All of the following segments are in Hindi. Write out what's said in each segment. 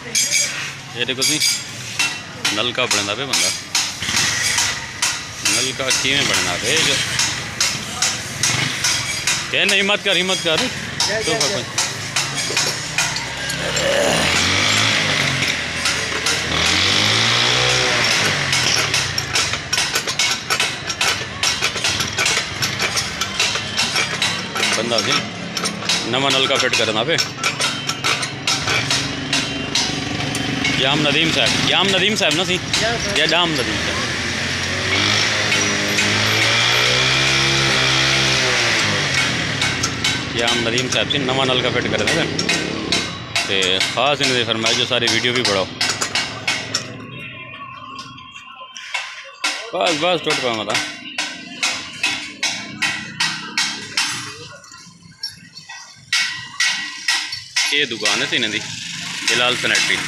ये देखो जी नलका बनता पे बंदा। नलका किमें बनना पे जो। कह नहीं कर हिम्मत कर। तो बंदा जी नवा नलका फिट करना पे जाम नदीम साहब, जाम नदीम साहब ना सी? या जाम नदीम साहब? जाम नदीम साहब से, नवा नलका फिट कर देना तो खास इन्हें फरमाया जो सारी वीडियो भी बढ़ाओ। बस बस, टूट पाऊँगा था ये दुकान है तीन दी जलाल सनैटरी।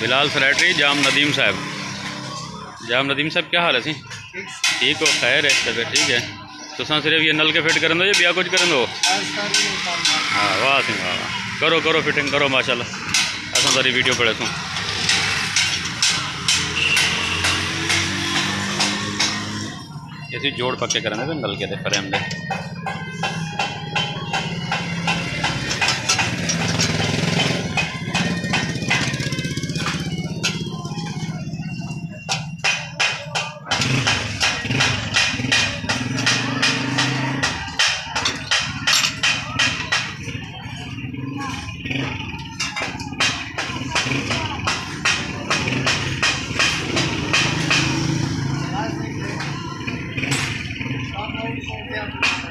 बिलाल सराटरी जाम नदीम साहब। जाम नदीम साहब, क्या हाल है सी? ठीक हो, खैर है ठीक है। तुसा सिर्फ़ ये नलके फिट करो या ॿिया कुझु करो हा? वाह सी, वाह करो करो फिटिंग, करो, माशाल्लाह। असां तरी वीडियो पढ़सूं इसी जोड़ पक्के करेंगे नलके फ्रेम में Yeah.